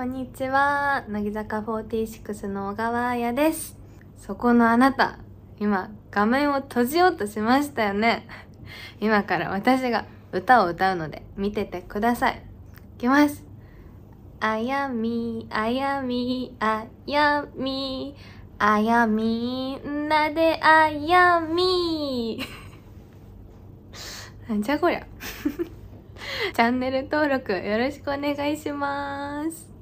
こんにちは。乃木坂46の小川彩です。そこのあなた、今、画面を閉じようとしましたよね。今から私が歌を歌うので見ててください。いきます。あやみ、あやみ、あやみ、あやみんなであやみ。なんじゃこりゃ。チャンネル登録よろしくお願いします。